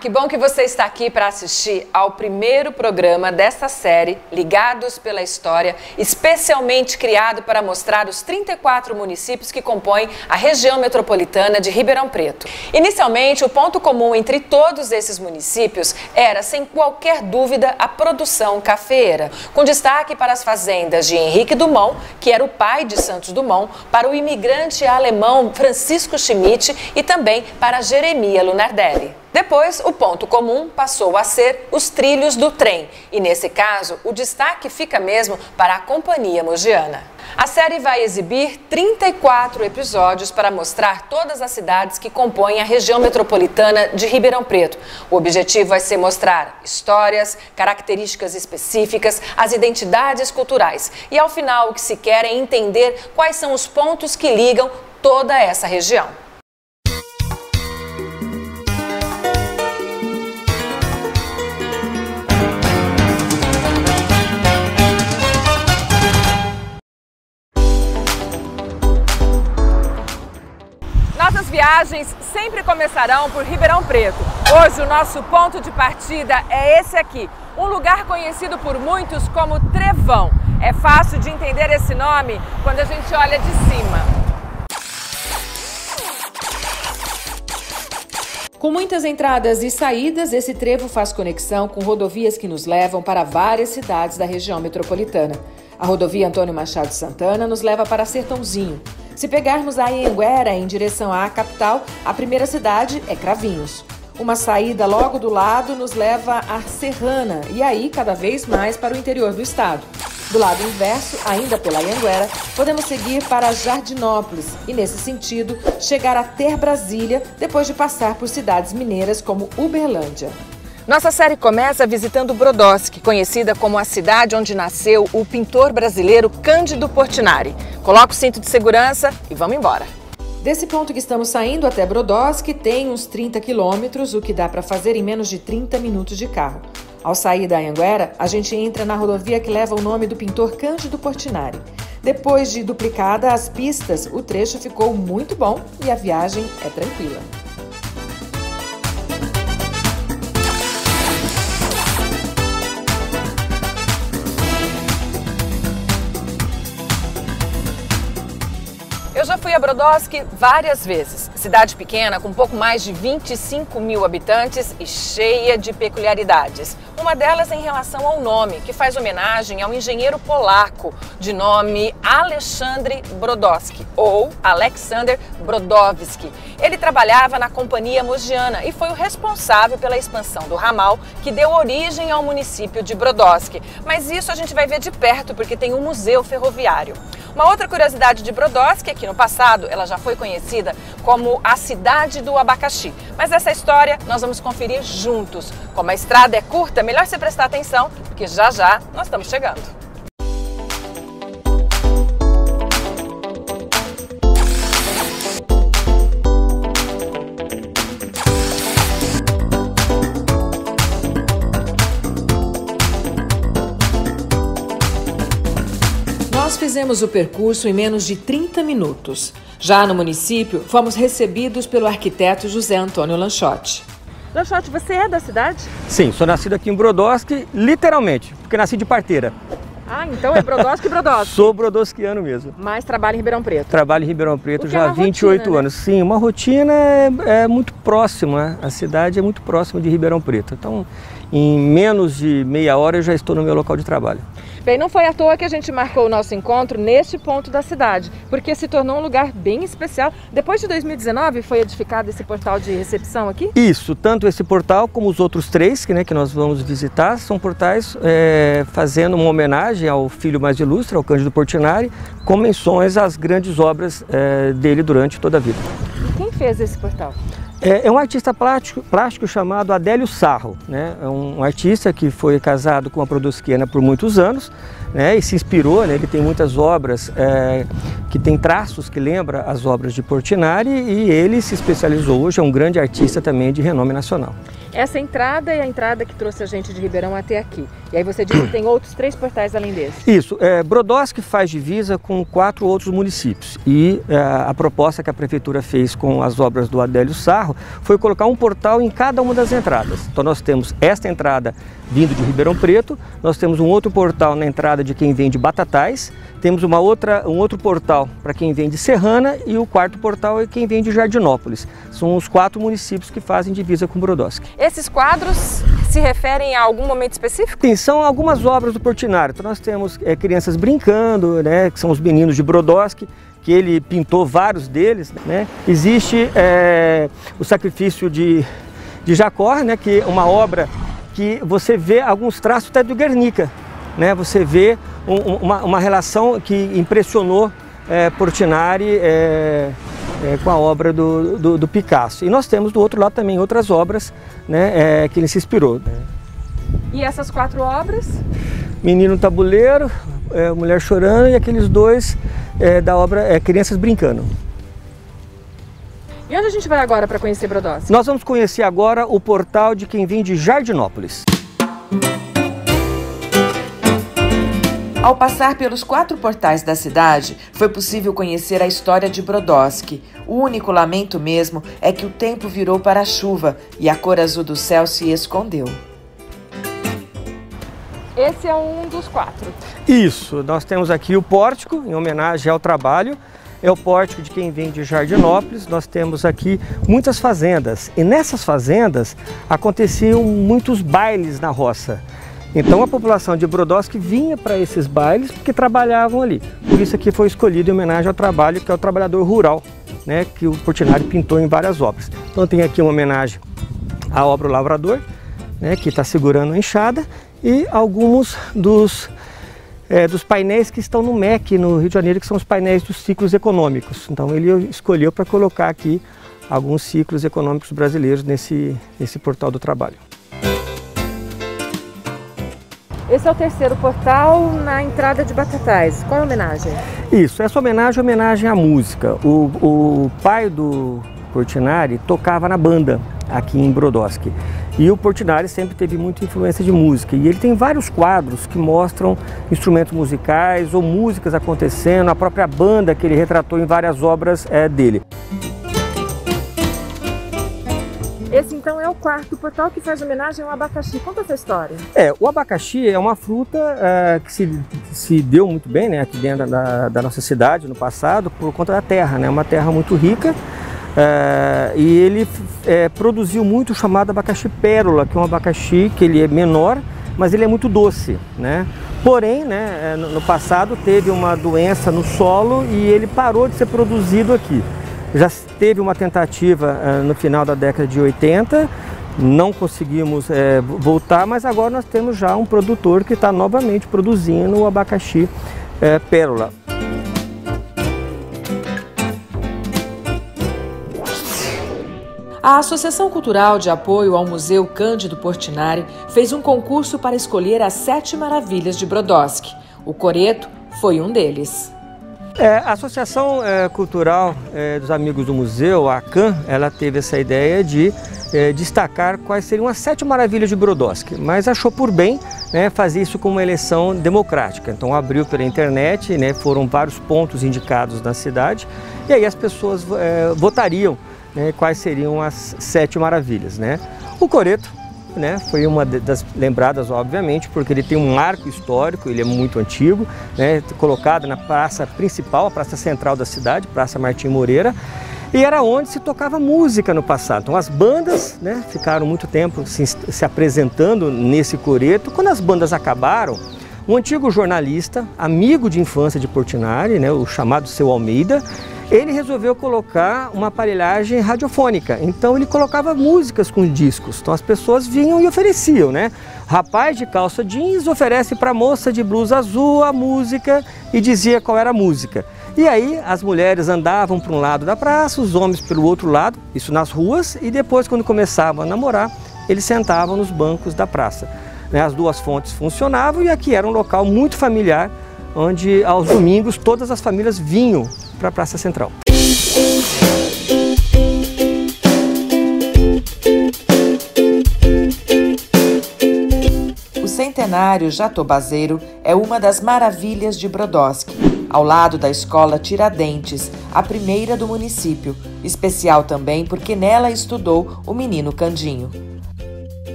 que bom que você está aqui para assistir ao primeiro programa desta série Ligados pela História, especialmente criado para mostrar os 34 municípios que compõem a região metropolitana de Ribeirão Preto. Inicialmente, o ponto comum entre todos esses municípios era, sem qualquer dúvida, a produção cafeeira, com destaque para as fazendas de Henrique Dumont, que era o pai de Santos Dumont, para o imigrante alemão Francisco Schmidt e também para Jeremia Lunardelli. Depois, o ponto comum passou a ser os trilhos do trem, e nesse caso, o destaque fica mesmo para a Companhia Mogiana. A série vai exibir 34 episódios para mostrar todas as cidades que compõem a região metropolitana de Ribeirão Preto. O objetivo vai ser mostrar histórias, características específicas, as identidades culturais. E ao final, o que se quer é entender quais são os pontos que ligam toda essa região. Viagens sempre começarão por Ribeirão Preto. Hoje o nosso ponto de partida é esse aqui, um lugar conhecido por muitos como Trevão. É fácil de entender esse nome quando a gente olha de cima. Com muitas entradas e saídas, esse trevo faz conexão com rodovias que nos levam para várias cidades da região metropolitana. A rodovia Antônio Machado Santana nos leva para Sertãozinho. Se pegarmos a Anhanguera em direção à capital, a primeira cidade é Cravinhos. Uma saída logo do lado nos leva a Serrana e aí cada vez mais para o interior do estado. Do lado inverso, ainda pela Anhanguera, podemos seguir para Jardinópolis e, nesse sentido, chegar até Brasília depois de passar por cidades mineiras como Uberlândia. Nossa série começa visitando Brodowski, conhecida como a cidade onde nasceu o pintor brasileiro Cândido Portinari. Coloca o cinto de segurança e vamos embora. Desse ponto que estamos saindo até Brodowski tem uns 30 quilômetros, o que dá para fazer em menos de 30 minutos de carro. Ao sair da Anhanguera, a gente entra na rodovia que leva o nome do pintor Cândido Portinari. Depois de duplicada as pistas, o trecho ficou muito bom e a viagem é tranquila. Brodowski várias vezes. Cidade pequena, com pouco mais de 25 mil habitantes e cheia de peculiaridades. Uma delas em relação ao nome, que faz homenagem ao engenheiro polaco de nome Alexandre Brodowski, ou Aleksander Brodowski. Ele trabalhava na Companhia Mogiana e foi o responsável pela expansão do ramal que deu origem ao município de Brodowski. Mas isso a gente vai ver de perto porque tem um museu ferroviário. Uma outra curiosidade de Brodowski é que no passado ela já foi conhecida como a cidade do abacaxi. Mas essa história nós vamos conferir juntos. Como a estrada é curta, melhor você prestar atenção, porque já já nós estamos chegando. Nós fizemos o percurso em menos de 30 minutos. Já no município, fomos recebidos pelo arquiteto José Antônio Lanchotti. Lanchotti, você é da cidade? Sim, sou nascido aqui em Brodowski, literalmente, porque nasci de parteira. Ah, então é Brodowski e Brodowski. Sou brodowskiano mesmo. Mas trabalha em Ribeirão Preto. Trabalho em Ribeirão Preto que já é há uma 28 rotina, né? anos. Sim, uma rotina é, é muito próxima, né? a cidade é muito próxima de Ribeirão Preto. Então, em menos de meia hora eu já estou no meu local de trabalho. Bem, não foi à toa que a gente marcou o nosso encontro neste ponto da cidade, porque se tornou um lugar bem especial. Depois de 2019 foi edificado esse portal de recepção aqui? Isso, tanto esse portal como os outros três que, né, que nós vamos visitar, são portais é, fazendo uma homenagem ao filho mais ilustre, ao Cândido Portinari, com menções às grandes obras é, dele durante toda a vida. E quem fez esse portal? É, é um artista plástico, plástico chamado Adélio Sarro, né? É um, um artista que foi casado com uma produsquiana por muitos anos, né? E se inspirou, né? Ele tem muitas obras é, que tem traços que lembram as obras de Portinari e ele se especializou hoje, é um grande artista também de renome nacional. Essa entrada é a entrada que trouxe a gente de Ribeirão até aqui. E aí você disse que tem outros três portais além desse. Isso. É, Brodowski faz divisa com quatro outros municípios. E é, a proposta que a prefeitura fez com as obras do Adélio Sarro foi colocar um portal em cada uma das entradas. Então nós temos esta entrada vindo de Ribeirão Preto, nós temos um outro portal na entrada de quem vem de Batatais, temos uma outra, um outro portal para quem vem de Serrana e o quarto portal é quem vem de Jardinópolis. São os quatro municípios que fazem divisa com Brodowski. Esses quadros se referem a algum momento específico? Sim, são algumas obras do Portinari. Então nós temos é, crianças brincando, né, que são os meninos de Brodowski, que ele pintou vários deles. Né? Existe é, o sacrifício de, de Jacó, né, que é uma obra que você vê alguns traços até do Guernica. Né? Você vê um, uma, uma, relação que impressionou é, Portinari é, é, com a obra do, do, do, Picasso. E nós temos do outro lado também outras obras né, é, que ele se inspirou. E essas quatro obras? Menino Tabuleiro, é, Mulher Chorando e aqueles dois é, da obra é, Crianças Brincando. E onde a gente vai agora para conhecer Brodowski? Nós vamos conhecer agora o portal de quem vem de Jardinópolis. Ao passar pelos quatro portais da cidade, foi possível conhecer a história de Brodowski. O único lamento mesmo é que o tempo virou para a chuva e a cor azul do céu se escondeu. Esse é um dos quatro. Isso, nós temos aqui o pórtico, em homenagem ao trabalho. É o pórtico de quem vem de Jardinópolis. Nós temos aqui muitas fazendas. E nessas fazendas aconteciam muitos bailes na roça. Então a população de Brodowski vinha para esses bailes porque trabalhavam ali. Por isso aqui foi escolhido em homenagem ao trabalho que é o trabalhador rural, né, que o Portinari pintou em várias obras. Então tem aqui uma homenagem à obra O Lavrador, né, que está segurando a enxada, e alguns dos, é, dos painéis que estão no MEC, no Rio de Janeiro, que são os painéis dos ciclos econômicos. Então ele escolheu para colocar aqui alguns ciclos econômicos brasileiros nesse, nesse portal do trabalho. Esse é o terceiro portal na entrada de Batatais. Qual é a homenagem? Isso, essa homenagem é homenagem à música. O, o pai do Portinari tocava na banda aqui em Brodowski. E o Portinari sempre teve muita influência de música. E ele tem vários quadros que mostram instrumentos musicais ou músicas acontecendo, a própria banda que ele retratou em várias obras é, dele. Esse então é o quarto portal que faz homenagem ao abacaxi. Conta essa história. É, o abacaxi é uma fruta é, que se, se deu muito bem né, aqui dentro da, da, nossa cidade no passado por conta da terra, né? Uma terra muito rica. É, e ele é, produziu muito o chamado abacaxi pérola, que é um abacaxi que ele é menor, mas ele é muito doce, né? Porém, né, é, no passado teve uma doença no solo e ele parou de ser produzido aqui. Já teve uma tentativa uh, no final da década de 80, não conseguimos uh, voltar, mas agora nós temos já um produtor que está novamente produzindo o abacaxi uh, pérola. A Associação Cultural de Apoio ao Museu Cândido Portinari fez um concurso para escolher as sete maravilhas de Brodowski. O coreto foi um deles. É, a Associação é, Cultural é, dos Amigos do Museu, a ACAN, ela teve essa ideia de é, destacar quais seriam as sete maravilhas de Brodowski, mas achou por bem né, fazer isso com uma eleição democrática. Então abriu pela internet, né, foram vários pontos indicados na cidade e aí as pessoas é, votariam né, quais seriam as sete maravilhas. Né? O Coreto né? Foi uma das lembradas, obviamente, porque ele tem um arco histórico, ele é muito antigo, né? Colocado na praça principal, a praça central da cidade, Praça Martim Moreira. E era onde se tocava música no passado. Então as bandas né, ficaram muito tempo se, se apresentando nesse coreto. Quando as bandas acabaram, um antigo jornalista, amigo de infância de Portinari, né, o chamado Seu Almeida, ele resolveu colocar uma aparelhagem radiofônica. Então ele colocava músicas com discos. Então as pessoas vinham e ofereciam, né? Rapaz de calça jeans oferece para a moça de blusa azul a música e dizia qual era a música. E aí as mulheres andavam para um lado da praça, os homens pelo outro lado, isso nas ruas, e depois quando começavam a namorar, eles sentavam nos bancos da praça. Né? As duas fontes funcionavam e aqui era um local muito familiar, onde aos domingos todas as famílias vinham para a Praça Central. O centenário Jatobazeiro é uma das maravilhas de Brodowski, ao lado da escola Tiradentes, a primeira do município, especial também porque nela estudou o menino Candinho.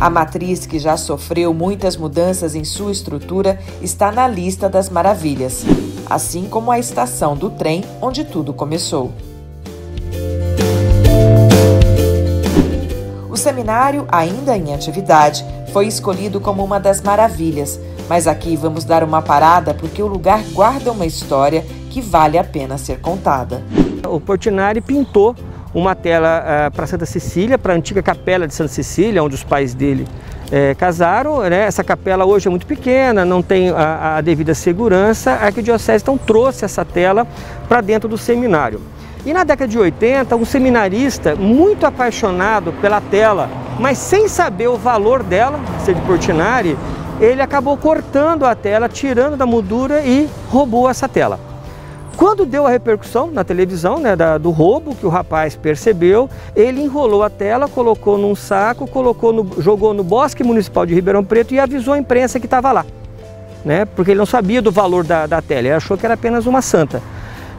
A matriz, que já sofreu muitas mudanças em sua estrutura, está na lista das maravilhas, assim como a estação do trem onde tudo começou. O seminário, ainda em atividade, foi escolhido como uma das maravilhas, mas aqui vamos dar uma parada porque o lugar guarda uma história que vale a pena ser contada. O Portinari pintou uma tela uh, para Santa Cecília, para a antiga capela de Santa Cecília, onde os pais dele é, casaram. Né? Essa capela hoje é muito pequena, não tem a, a devida segurança. A Arquidiocese então trouxe essa tela para dentro do seminário. E na década de 80, um seminarista muito apaixonado pela tela, mas sem saber o valor dela, ser de Portinari, ele acabou cortando a tela, tirando da moldura e roubou essa tela. Quando deu a repercussão na televisão né, da, do roubo, que o rapaz percebeu, ele enrolou a tela, colocou num saco, colocou no, jogou no Bosque Municipal de Ribeirão Preto e avisou a imprensa que estava lá. Né, porque ele não sabia do valor da, da tela, ele achou que era apenas uma santa.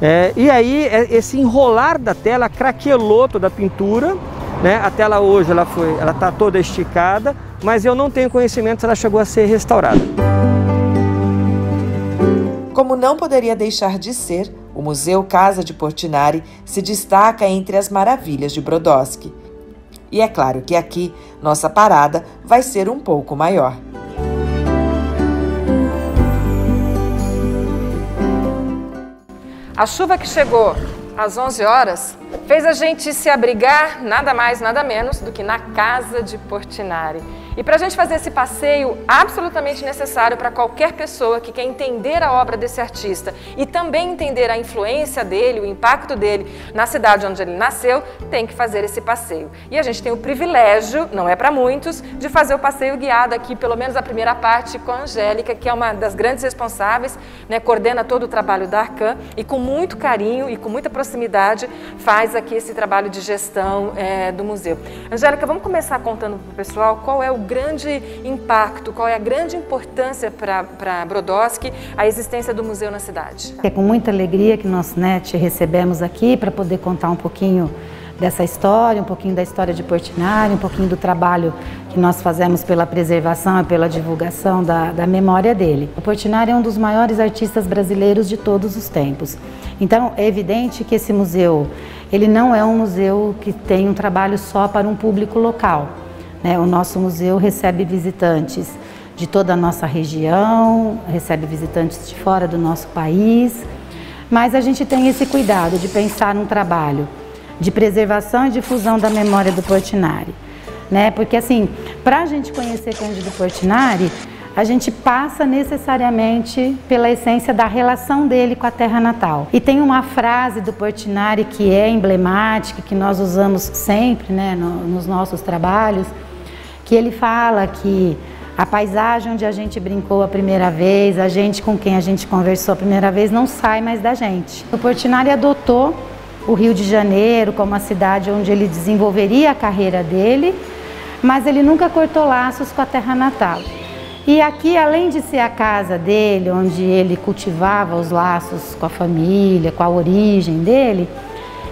É, e aí é, esse enrolar da tela craquelou toda a pintura, né? A tela hoje ela está toda esticada, mas eu não tenho conhecimento se ela chegou a ser restaurada. Como não poderia deixar de ser, o Museu Casa de Portinari se destaca entre as maravilhas de Brodowski. E é claro que aqui nossa parada vai ser um pouco maior. A chuva que chegou às 11 horas fez a gente se abrigar nada mais, nada menos do que na casa de Portinari. E para a gente fazer esse passeio absolutamente necessário para qualquer pessoa que quer entender a obra desse artista e também entender a influência dele, o impacto dele na cidade onde ele nasceu, tem que fazer esse passeio. E a gente tem o privilégio, não é para muitos, de fazer o passeio guiado aqui, pelo menos a primeira parte, com a Angélica, que é uma das grandes responsáveis, né, coordena todo o trabalho da Arcan e com muito carinho e com muita proximidade faz aqui esse trabalho de gestão é, do museu. Angélica, vamos começar contando para o pessoal qual é o grande impacto, qual é a grande importância para Brodowski a existência do museu na cidade? É com muita alegria que nós né, te recebemos aqui para poder contar um pouquinho dessa história, um pouquinho da história de Portinari, um pouquinho do trabalho que nós fazemos pela preservação e pela divulgação da, da memória dele. O Portinari é um dos maiores artistas brasileiros de todos os tempos. Então, é evidente que esse museu, ele não é um museu que tem um trabalho só para um público local. Né? O nosso museu recebe visitantes de toda a nossa região, recebe visitantes de fora do nosso país, mas a gente tem esse cuidado de pensar num trabalho de preservação e difusão da memória do Portinari. Né? Porque assim, para a gente conhecer Cândido Portinari, a gente passa necessariamente pela essência da relação dele com a terra natal. E tem uma frase do Portinari que é emblemática, que nós usamos sempre né, no, nos nossos trabalhos, que ele fala que a paisagem onde a gente brincou a primeira vez, a gente com quem a gente conversou a primeira vez, não sai mais da gente. O Portinari adotou o Rio de Janeiro como a cidade onde ele desenvolveria a carreira dele, mas ele nunca cortou laços com a terra natal. E aqui, além de ser a casa dele, onde ele cultivava os laços com a família, com a origem dele,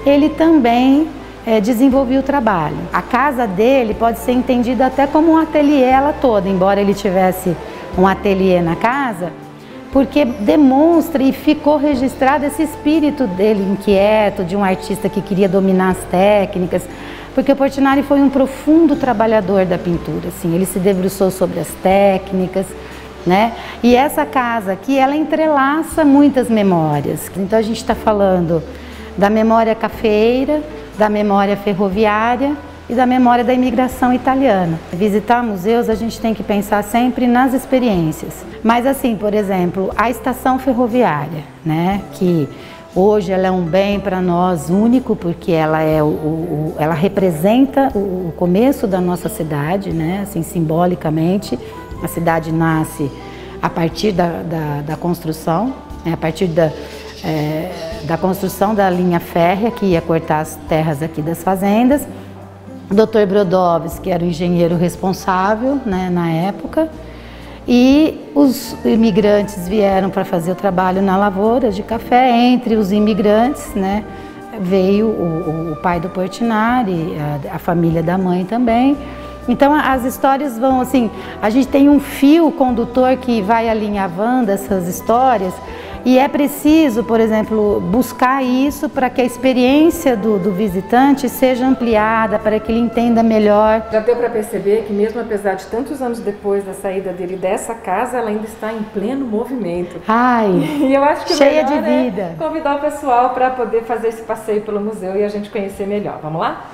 ele também é, o trabalho. A casa dele pode ser entendida até como um ateliê ela toda, embora ele tivesse um ateliê na casa, porque demonstra e ficou registrado esse espírito dele inquieto, de um artista que queria dominar as técnicas, porque o Portinari foi um profundo trabalhador da pintura, assim, ele se debruçou sobre as técnicas, né? E essa casa aqui, ela entrelaça muitas memórias. Então a gente está falando da memória cafeira, da memória ferroviária e da memória da imigração italiana. Visitar museus, a gente tem que pensar sempre nas experiências. Mas assim, por exemplo, a estação ferroviária, né, que hoje ela é um bem para nós único porque ela é o, o ela representa o, o, começo da nossa cidade, né, assim simbolicamente. A cidade nasce a partir da, da, da construção, né, a partir da é, da construção da linha férrea que ia cortar as terras aqui das fazendas. Dr. Brodowski, que era o engenheiro responsável né, na época, e os imigrantes vieram para fazer o trabalho na lavoura de café. Entre os imigrantes, né, veio o, o pai do Portinari, a, a família da mãe também. Então as histórias vão assim, a gente tem um fio condutor que vai alinhavando essas histórias e é preciso, por exemplo, buscar isso para que a experiência do, do, visitante seja ampliada, para que ele entenda melhor. Já deu para perceber que mesmo apesar de tantos anos depois da saída dele dessa casa, ela ainda está em pleno movimento. Ai, e eu acho que cheia de vida. É convidar o pessoal para poder fazer esse passeio pelo museu e a gente conhecer melhor. Vamos lá?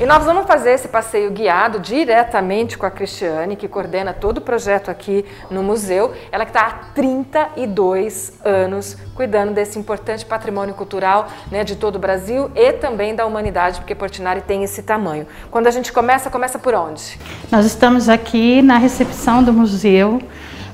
E nós vamos fazer esse passeio guiado diretamente com a Cristiane, que coordena todo o projeto aqui no museu. Ela que está há 32 anos cuidando desse importante patrimônio cultural né, de todo o Brasil e também da humanidade, porque Portinari tem esse tamanho. Quando a gente começa, começa por onde? Nós estamos aqui na recepção do museu.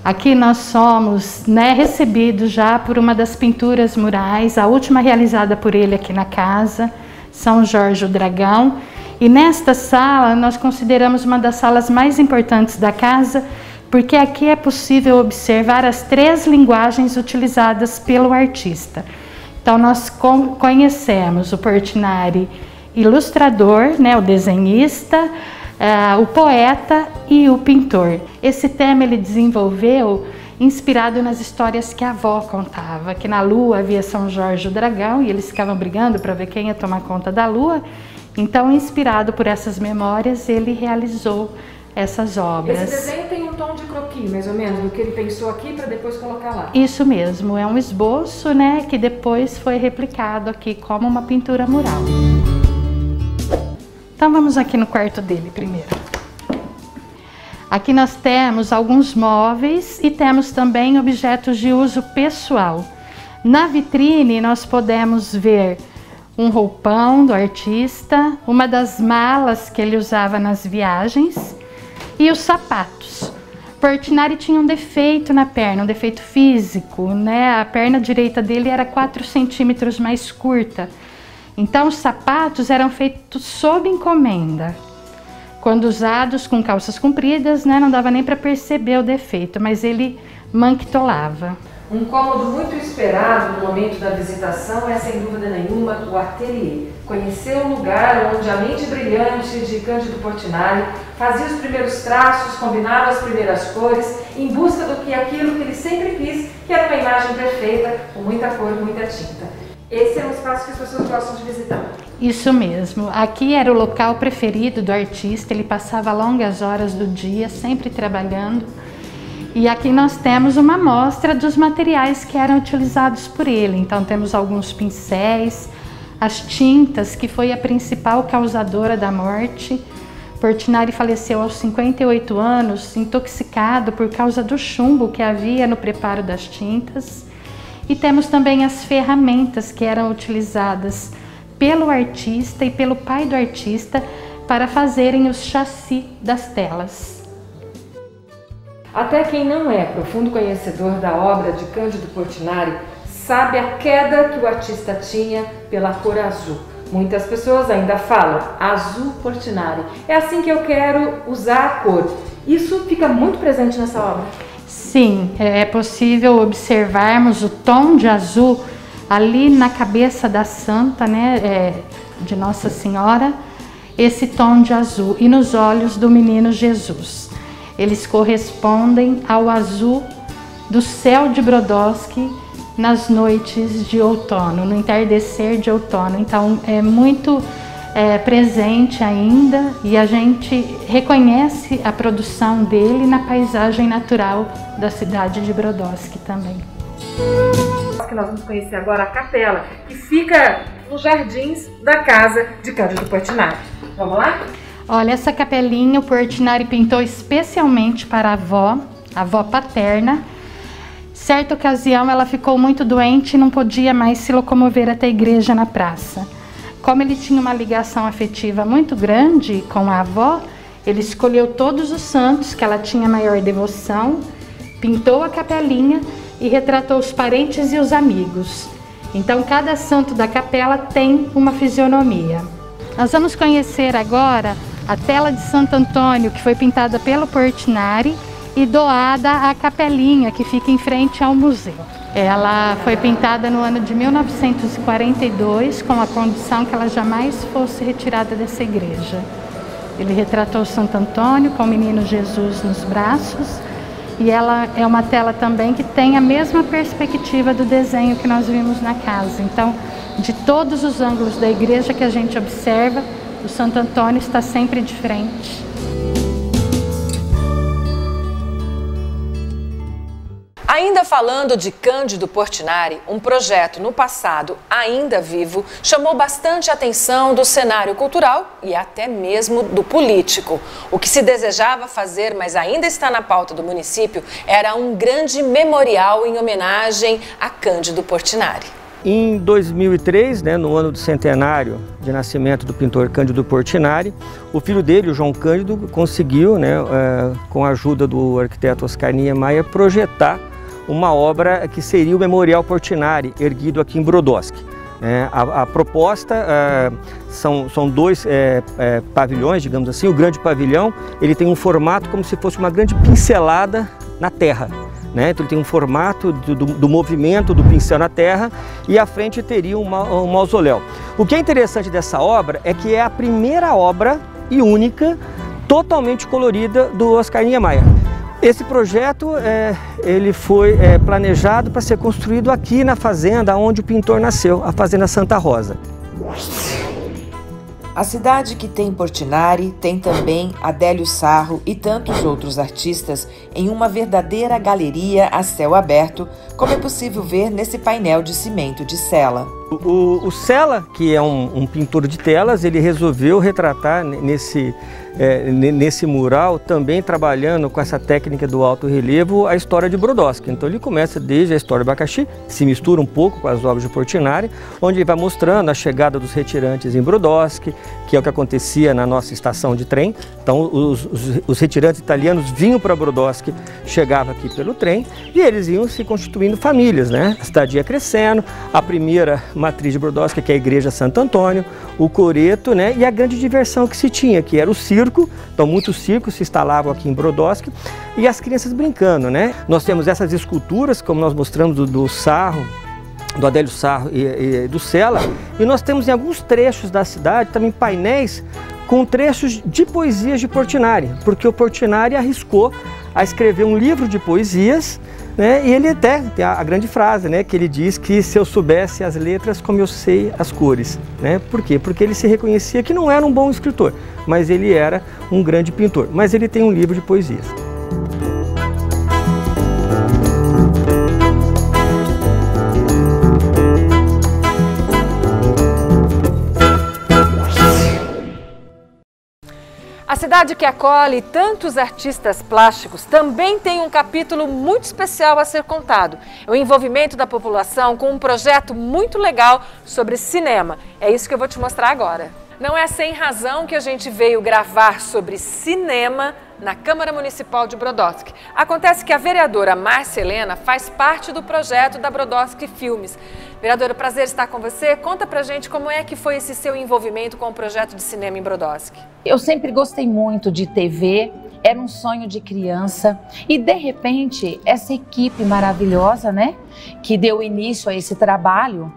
Aqui nós somos né, recebidos já por uma das pinturas murais, a última realizada por ele aqui na casa, São Jorge o Dragão. E nesta sala nós consideramos uma das salas mais importantes da casa, porque aqui é possível observar as três linguagens utilizadas pelo artista. Então nós conhecemos o Portinari ilustrador, né, o desenhista, uh, o poeta e o pintor. Esse tema ele desenvolveu inspirado nas histórias que a avó contava, que na lua havia São Jorge o dragão e eles ficavam brigando para ver quem ia tomar conta da lua. Então, inspirado por essas memórias, ele realizou essas obras. Esse desenho tem um tom de croquis, mais ou menos, do que ele pensou aqui para depois colocar lá. Isso mesmo, é um esboço, né, que depois foi replicado aqui como uma pintura mural. Então vamos aqui no quarto dele primeiro. Aqui nós temos alguns móveis e temos também objetos de uso pessoal. Na vitrine nós podemos ver um roupão do artista, uma das malas que ele usava nas viagens e os sapatos. Portinari tinha um defeito na perna, um defeito físico, né? A perna direita dele era 4 centímetros mais curta. Então os sapatos eram feitos sob encomenda. Quando usados com calças compridas, né, não dava nem para perceber o defeito, mas ele manquitolava. Um cômodo muito esperado no momento da visitação é, sem dúvida nenhuma, o ateliê. Conhecer o lugar onde a mente brilhante de Cândido Portinari fazia os primeiros traços, combinava as primeiras cores, em busca do que aquilo que ele sempre quis, que era uma imagem perfeita, com muita cor e muita tinta. Esse é um espaço que as pessoas gostam de visitar. Isso mesmo. Aqui era o local preferido do artista. Ele passava longas horas do dia, sempre trabalhando e aqui nós temos uma amostra dos materiais que eram utilizados por ele. Então temos alguns pincéis, as tintas, que foi a principal causadora da morte. Portinari faleceu aos 58 anos, intoxicado por causa do chumbo que havia no preparo das tintas. E temos também as ferramentas que eram utilizadas pelo artista e pelo pai do artista para fazerem os chassi das telas. Até quem não é profundo conhecedor da obra de Cândido Portinari sabe a queda que o artista tinha pela cor azul. Muitas pessoas ainda falam azul Portinari. É assim que eu quero usar a cor. Isso fica muito presente nessa obra. Sim, é possível observarmos o tom de azul ali na cabeça da santa, né, é, de Nossa Senhora, esse tom de azul e nos olhos do menino Jesus eles correspondem ao azul do céu de Brodowski nas noites de outono, no entardecer de outono. Então é muito é, presente ainda e a gente reconhece a produção dele na paisagem natural da cidade de Brodowski também. Que nós vamos conhecer agora a capela, que fica nos jardins da casa de Cândido Portinari. Vamos lá? Olha, essa capelinha o Portinari pintou especialmente para a avó, a avó paterna. Certa ocasião ela ficou muito doente e não podia mais se locomover até a igreja na praça. Como ele tinha uma ligação afetiva muito grande com a avó, ele escolheu todos os santos que ela tinha maior devoção, pintou a capelinha e retratou os parentes e os amigos. Então cada santo da capela tem uma fisionomia. Nós vamos conhecer agora a tela de Santo Antônio, que foi pintada pelo Portinari e doada à capelinha que fica em frente ao museu. Ela foi pintada no ano de 1942 com a condição que ela jamais fosse retirada dessa igreja. Ele retratou Santo Antônio com o menino Jesus nos braços e ela é uma tela também que tem a mesma perspectiva do desenho que nós vimos na casa. Então, de todos os ângulos da igreja que a gente observa, o Santo Antônio está sempre de frente. Ainda falando de Cândido Portinari, um projeto no passado ainda vivo chamou bastante atenção do cenário cultural e até mesmo do político. O que se desejava fazer, mas ainda está na pauta do município, era um grande memorial em homenagem a Cândido Portinari. Em 2003, né, no ano do centenário de nascimento do pintor Cândido Portinari, o filho dele, o João Cândido, conseguiu, né, é, com a ajuda do arquiteto Oscar Niemeyer, projetar uma obra que seria o Memorial Portinari, erguido aqui em Brodowski. É, a, a, proposta é, são, são dois é, pavilhões, digamos assim. O grande pavilhão ele tem um formato como se fosse uma grande pincelada na terra. Né? Então ele tem um formato do, do, movimento do pincel na terra e à frente teria um mausoléu. O que é interessante dessa obra é que é a primeira obra e única totalmente colorida do Oscar Niemeyer. Esse projeto é, ele foi é, planejado para ser construído aqui na fazenda onde o pintor nasceu, a Fazenda Santa Rosa. A cidade que tem Portinari tem também Adélio Sarro e tantos outros artistas em uma verdadeira galeria a céu aberto, como é possível ver nesse painel de cimento de Sela. O, o Sela, que é um, um pintor de telas, ele resolveu retratar nesse é, nesse mural, também trabalhando com essa técnica do alto relevo, a história de Brodowski. Então ele começa desde a história do abacaxi, se mistura um pouco com as obras de Portinari, onde ele vai mostrando a chegada dos retirantes em Brodowski, que é o que acontecia na nossa estação de trem. Então os, os, os retirantes italianos vinham para Brodowski, chegavam aqui pelo trem e eles iam se constituindo famílias, né? A cidade ia crescendo, a primeira matriz de Brodowski, que é a Igreja Santo Antônio, o Coreto, né? E a grande diversão que se tinha, que era o circo. Então muitos circos se instalavam aqui em Brodowski e as crianças brincando, né? Nós temos essas esculturas, como nós mostramos do, do Sarro, do Adélio Sarro e, e do Sela, e nós temos em alguns trechos da cidade também painéis com trechos de poesias de Portinari, porque o Portinari arriscou a escrever um livro de poesias né? E ele até tem a, grande frase, né? Que ele diz que se eu soubesse as letras como eu sei as cores, né? Por quê? Porque ele se reconhecia que não era um bom escritor, mas ele era um grande pintor. Mas ele tem um livro de poesias. Cidade que acolhe tantos artistas plásticos também tem um capítulo muito especial a ser contado. É o envolvimento da população com um projeto muito legal sobre cinema. É isso que eu vou te mostrar agora. Não é sem razão que a gente veio gravar sobre cinema na Câmara Municipal de Brodowski. Acontece que a vereadora Márcia Helena faz parte do projeto da Brodowski Filmes. Vereadora, prazer estar com você. Conta pra gente como é que foi esse seu envolvimento com o projeto de cinema em Brodowski. Eu sempre gostei muito de TV, era um sonho de criança e de repente essa equipe maravilhosa, né, que deu início a esse trabalho,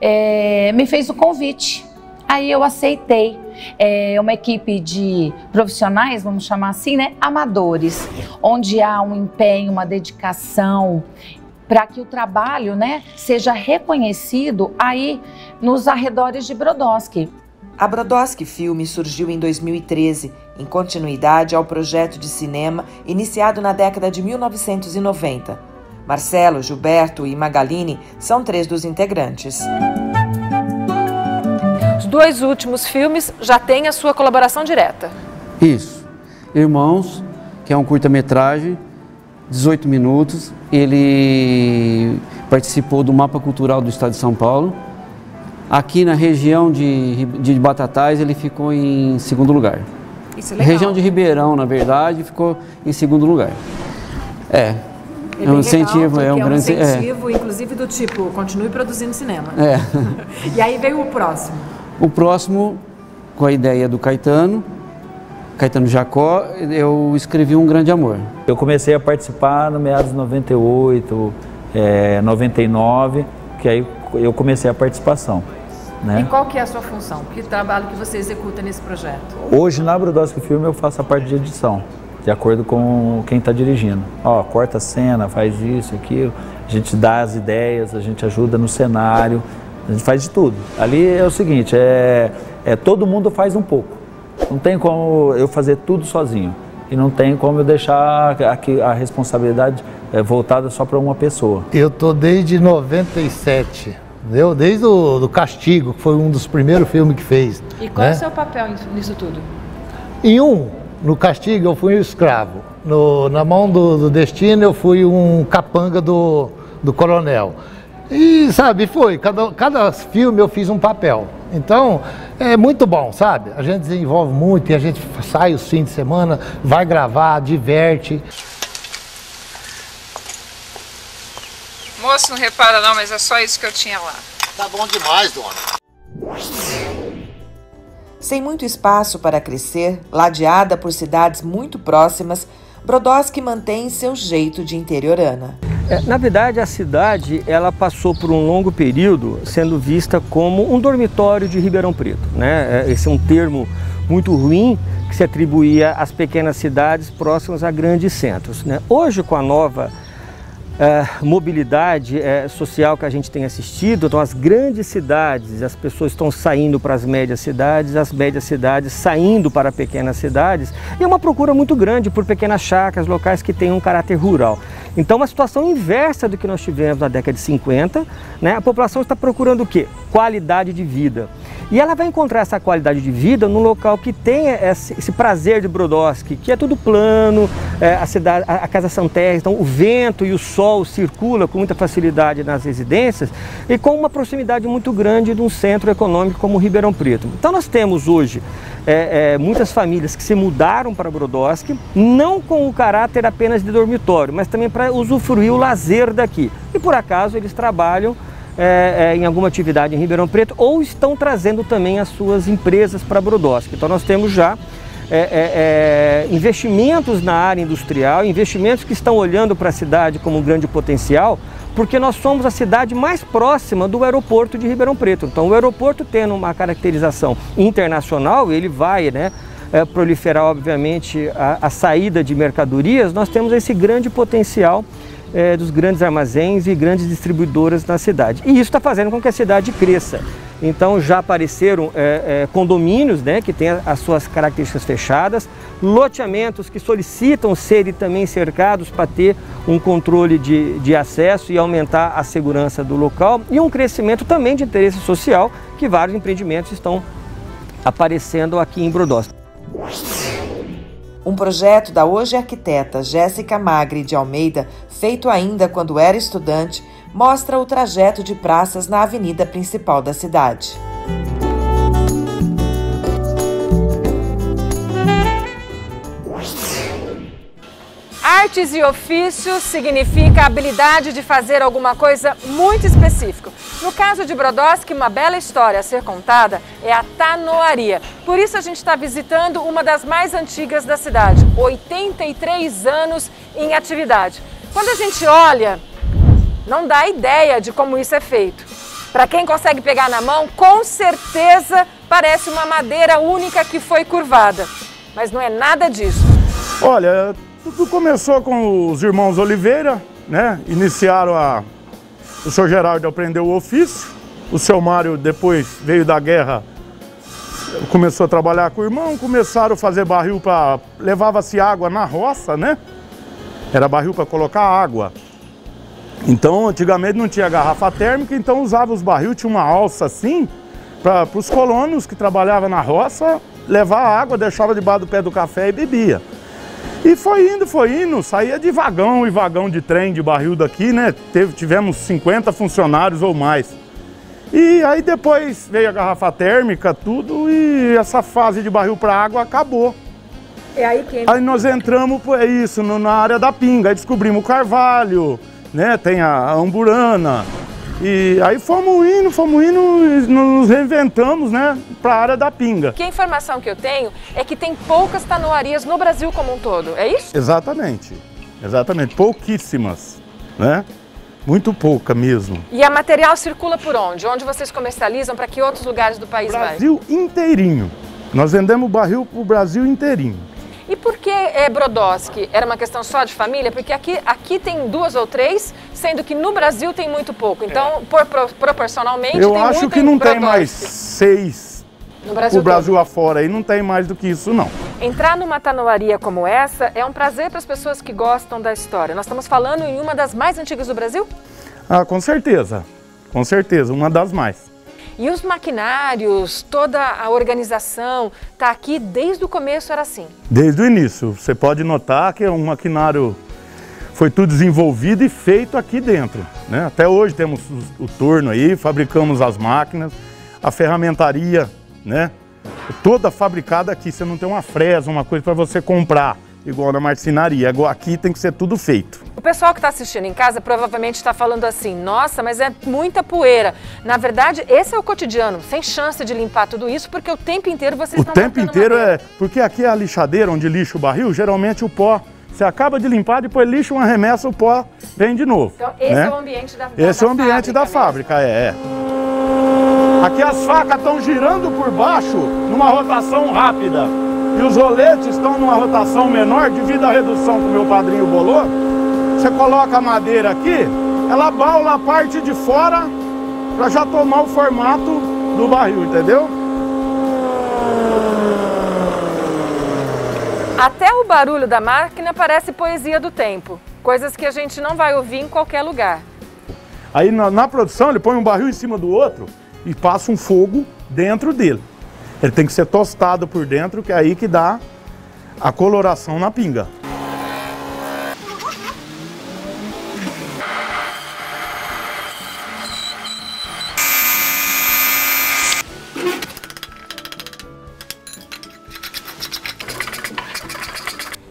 é, me fez o convite Aí eu aceitei. É uma equipe de profissionais, vamos chamar assim, né? Amadores, onde há um empenho, uma dedicação para que o trabalho, né, seja reconhecido aí nos arredores de Brodowski. A Brodowski Filme surgiu em 2013, em continuidade ao projeto de cinema iniciado na década de 1990. Marcelo, Gilberto e Magalini são três dos integrantes dois últimos filmes já têm a sua colaboração direta. Isso. Irmãos, que é um curta-metragem, 18 minutos. Ele participou do Mapa Cultural do Estado de São Paulo. Aqui na região de, de Batatais, ele ficou em segundo lugar. Isso é legal. Região de Ribeirão, na verdade, ficou em segundo lugar. É, é, é um incentivo, é um, é um grande incentivo, é. inclusive do tipo, continue produzindo cinema. É. e aí veio o próximo. O próximo, com a ideia do Caetano, Caetano Jacó, eu escrevi Um Grande Amor. Eu comecei a participar no meados de 98, é, 99, que aí eu comecei a participação. Né? E qual que é a sua função? Que trabalho que você executa nesse projeto? Hoje na Brodowski Filme eu faço a parte de edição, de acordo com quem está dirigindo. Ó, corta a cena, faz isso, aquilo. A gente dá as ideias, a gente ajuda no cenário, a gente faz de tudo. Ali é o seguinte, é, é todo mundo faz um pouco. Não tem como eu fazer tudo sozinho. E não tem como eu deixar aqui a responsabilidade é, voltada só para uma pessoa. Eu tô desde 97, entendeu? Desde o do Castigo, que foi um dos primeiros filmes que fez. E qual né? é o seu papel nisso tudo? Em um, no Castigo, eu fui um escravo. No, na mão do, do destino, eu fui um capanga do, do coronel. E, sabe, foi. Cada, cada filme eu fiz um papel. Então, é muito bom, sabe? A gente desenvolve muito e a gente sai os fins de semana, vai gravar, diverte. Moço, não repara não, mas é só isso que eu tinha lá. Tá bom demais, dona. Sem muito espaço para crescer, ladeada por cidades muito próximas, Brodowski mantém seu jeito de interiorana. É, na verdade, a cidade ela passou por um longo período sendo vista como um dormitório de Ribeirão Preto. Né? É, esse é um termo muito ruim que se atribuía às pequenas cidades próximas a grandes centros. Né? Hoje, com a nova é, mobilidade é, social que a gente tem assistido, então as grandes cidades, as pessoas estão saindo para as médias cidades, as médias cidades saindo para pequenas cidades, e é uma procura muito grande por pequenas chácaras, locais que tenham um caráter rural. Então, uma situação inversa do que nós tivemos na década de 50, né? a população está procurando o quê? Qualidade de vida. E ela vai encontrar essa qualidade de vida num local que tem esse, prazer de Brodowski, que é tudo plano, é, a, cidade, a, Casa Santerre, então o vento e o sol circulam com muita facilidade nas residências e com uma proximidade muito grande de um centro econômico como Ribeirão Preto. Então nós temos hoje é, é, muitas famílias que se mudaram para Brodowski, não com o caráter apenas de dormitório, mas também para usufruir o lazer daqui. E por acaso eles trabalham é, é, em alguma atividade em Ribeirão Preto ou estão trazendo também as suas empresas para Brodowski. Então nós temos já é, é, é, investimentos na área industrial, investimentos que estão olhando para a cidade como um grande potencial, porque nós somos a cidade mais próxima do aeroporto de Ribeirão Preto. Então o aeroporto tendo uma caracterização internacional, ele vai né, é, proliferar obviamente a, a saída de mercadorias, nós temos esse grande potencial é, dos grandes armazéns e grandes distribuidoras na cidade. E isso está fazendo com que a cidade cresça. Então já apareceram é, é, condomínios né, que têm as suas características fechadas, loteamentos que solicitam serem também cercados para ter um controle de, de acesso e aumentar a segurança do local e um crescimento também de interesse social que vários empreendimentos estão aparecendo aqui em Brodowski. Um projeto da hoje arquiteta Jéssica Magri de Almeida, feito ainda quando era estudante, mostra o trajeto de praças na avenida principal da cidade. Artes e ofícios significa a habilidade de fazer alguma coisa muito específica. No caso de Brodowski, uma bela história a ser contada é a tanoaria. Por isso a gente está visitando uma das mais antigas da cidade, 83 anos em atividade. Quando a gente olha, não dá ideia de como isso é feito. Para quem consegue pegar na mão, com certeza parece uma madeira única que foi curvada. Mas não é nada disso. Olha, tudo começou com os irmãos Oliveira, né? Iniciaram a. O senhor Geraldo aprendeu o ofício. O seu Mário depois veio da guerra, começou a trabalhar com o irmão, começaram a fazer barril para. levava-se água na roça, né? Era barril para colocar água. Então, antigamente não tinha garrafa térmica, então usava os barril, tinha uma alça assim, para os colonos que trabalhavam na roça levar água, deixava debaixo do pé do café e bebia. E foi indo, foi indo, saía de vagão e vagão de trem, de barril daqui, né? Teve, tivemos 50 funcionários ou mais. E aí depois veio a garrafa térmica, tudo, e essa fase de barril para água acabou. É aí que... Aí nós entramos, é isso, na área da pinga, aí descobrimos o carvalho, né? Tem a, a amburana, E aí fomos indo, fomos indo, nos reinventamos, né, para a área da pinga. Que a informação que eu tenho é que tem poucas tanoarias no Brasil como um todo, é isso? Exatamente, exatamente, pouquíssimas, né? Muito pouca mesmo. E a material circula por onde? Onde vocês comercializam? Para que outros lugares do país Brasil vai? Brasil inteirinho. Nós vendemos barril para o Brasil inteirinho. E por que é, Brodowski? Era uma questão só de família? Porque aqui, aqui tem duas ou três, sendo que no Brasil tem muito pouco. Então, por, pro, proporcionalmente, Eu acho que não tem mais seis no Brasil o Brasil todo. afora aí, não tem mais do que isso, não. Entrar numa tanoaria como essa é um prazer para as pessoas que gostam da história. Nós estamos falando em uma das mais antigas do Brasil? Ah, com certeza. Com certeza, uma das mais. E os maquinários, toda a organização, está aqui desde o começo era assim? Desde o início. Você pode notar que é um maquinário foi tudo desenvolvido e feito aqui dentro. Né? Até hoje temos o, torno aí, fabricamos as máquinas, a ferramentaria, né? toda fabricada aqui. Você não tem uma fresa, uma coisa para você comprar igual na marcenaria. Aqui tem que ser tudo feito. O pessoal que está assistindo em casa provavelmente está falando assim: nossa, mas é muita poeira. Na verdade, esse é o cotidiano, sem chance de limpar tudo isso, porque o tempo inteiro vocês o estão O tempo inteiro madeira. é. Porque aqui é a lixadeira onde lixa o barril, geralmente o pó. Você acaba de limpar, depois lixa uma remessa, o pó vem de novo. Então, esse né? é o ambiente da, da Esse da é o ambiente da fábrica, é, é. Aqui as facas estão girando por baixo numa rotação rápida e os roletes estão numa rotação menor devido à redução que o meu padrinho bolou, você coloca a madeira aqui, ela baula a parte de fora para já tomar o formato do barril, entendeu? Até o barulho da máquina parece poesia do tempo, coisas que a gente não vai ouvir em qualquer lugar. Aí na, na produção ele põe um barril em cima do outro e passa um fogo dentro dele. Ele tem que ser tostado por dentro, que é aí que dá a coloração na pinga.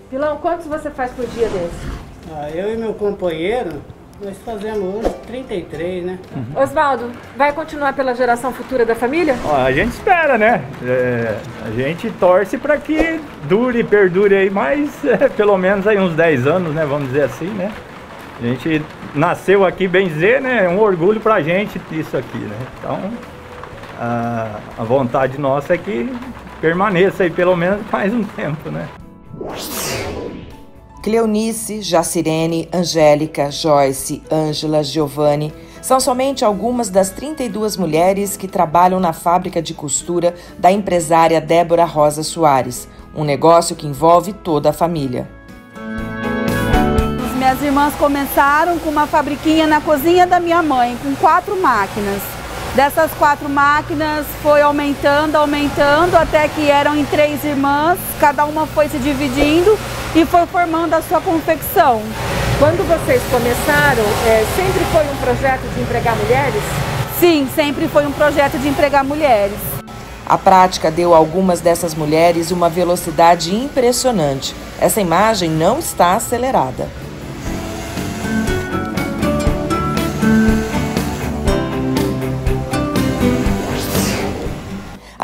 Pilão, quantos você faz por dia desse? Ah, eu e meu companheiro, nós fazemos hoje 33, né? Uhum. Oswaldo, vai continuar pela geração futura da família? Ó, a gente espera, né? É, a gente torce para que dure e perdure aí mais, é, pelo menos aí uns 10 anos, né? Vamos dizer assim, né? A gente nasceu aqui, bem dizer, né? É um orgulho pra gente isso aqui, né? Então, a, a vontade nossa é que permaneça aí pelo menos mais um tempo, né? Cleonice, Jacirene, Angélica, Joyce, Ângela, Giovanni são somente algumas das 32 mulheres que trabalham na fábrica de costura da empresária Débora Rosa Soares, um negócio que envolve toda a família. Minhas irmãs começaram com uma fabriquinha na cozinha da minha mãe, com quatro máquinas. Dessas quatro máquinas foi aumentando, aumentando, até que eram em três irmãs, cada uma foi se dividindo e foi formando a sua confecção. Quando vocês começaram, é, sempre foi um projeto de empregar mulheres? Sim, sempre foi um projeto de empregar mulheres. A prática deu a algumas dessas mulheres uma velocidade impressionante. Essa imagem não está acelerada.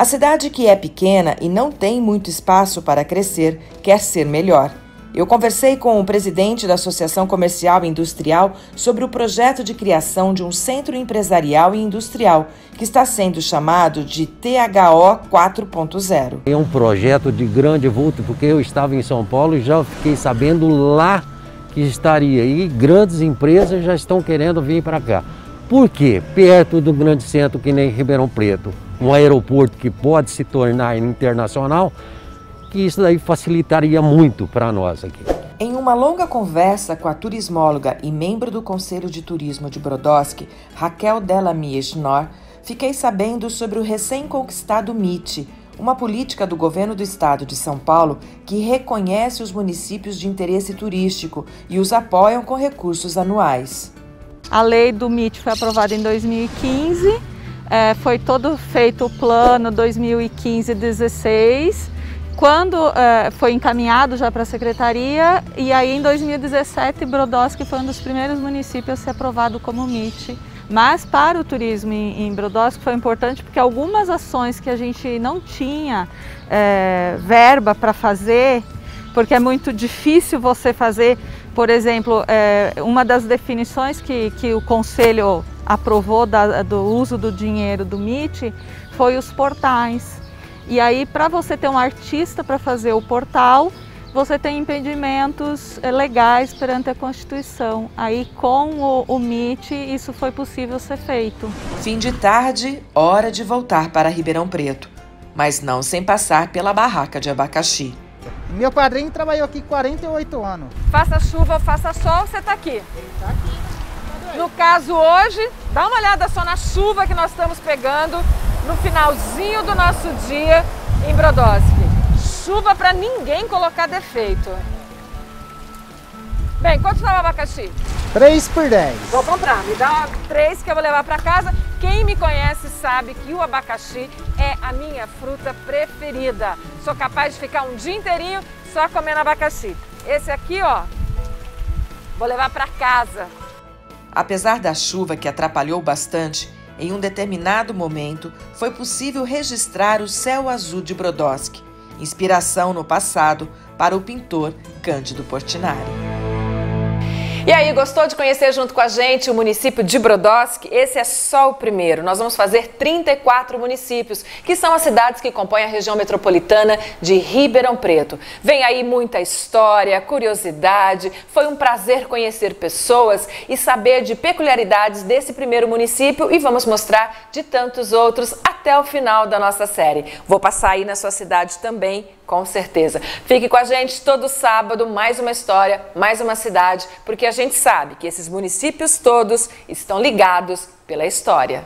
A cidade, que é pequena e não tem muito espaço para crescer, quer ser melhor. Eu conversei com o presidente da Associação Comercial e Industrial sobre o projeto de criação de um centro empresarial e industrial, que está sendo chamado de THO 4.0. É um projeto de grande vulto, porque eu estava em São Paulo e já fiquei sabendo lá que estaria. E grandes empresas já estão querendo vir para cá. Por quê? Perto do grande centro que nem Ribeirão Preto, um aeroporto que pode se tornar internacional, que isso daí facilitaria muito para nós aqui. Em uma longa conversa com a turismóloga e membro do Conselho de Turismo de Brodowski, Raquel Delamie Schnorr, fiquei sabendo sobre o recém-conquistado MIT, uma política do governo do estado de São Paulo que reconhece os municípios de interesse turístico e os apoiam com recursos anuais. A lei do MIT foi aprovada em 2015, é, foi todo feito o plano 2015-16 quando uh, foi encaminhado já para a secretaria e aí em 2017 Brodowski foi um dos primeiros municípios a ser aprovado como MIT. Mas para o turismo em, em Brodowski foi importante porque algumas ações que a gente não tinha é, verba para fazer, porque é muito difícil você fazer, por exemplo, é, uma das definições que, que o Conselho aprovou da, do uso do dinheiro do MIT foi os portais. E aí, para você ter um artista para fazer o portal, você tem impedimentos eh, legais perante a Constituição. Aí, com o, o MIT, isso foi possível ser feito. Fim de tarde, hora de voltar para Ribeirão Preto, mas não sem passar pela barraca de abacaxi. Meu padrinho trabalhou aqui 48 anos. Faça chuva, faça sol, você está aqui. Está aqui. No caso hoje, dá uma olhada só na chuva que nós estamos pegando no finalzinho do nosso dia em Brodowski. Chuva para ninguém colocar defeito. Bem, quanto está o abacaxi? 3 por 10. Vou comprar, me dá três que eu vou levar para casa. Quem me conhece sabe que o abacaxi é a minha fruta preferida. Sou capaz de ficar um dia inteirinho só comendo abacaxi. Esse aqui, ó, vou levar para casa. Apesar da chuva que atrapalhou bastante, em um determinado momento, foi possível registrar o céu azul de Brodowski, inspiração no passado para o pintor Cândido Portinari. E aí, gostou de conhecer junto com a gente o município de Brodowski? Esse é só o primeiro. Nós vamos fazer 34 municípios, que são as cidades que compõem a região metropolitana de Ribeirão Preto. Vem aí muita história, curiosidade. Foi um prazer conhecer pessoas e saber de peculiaridades desse primeiro município e vamos mostrar de tantos outros até o final da nossa série. Vou passar aí na sua cidade também com certeza. Fique com a gente todo sábado, mais uma história, mais uma cidade, porque a gente sabe que esses municípios todos estão ligados pela história.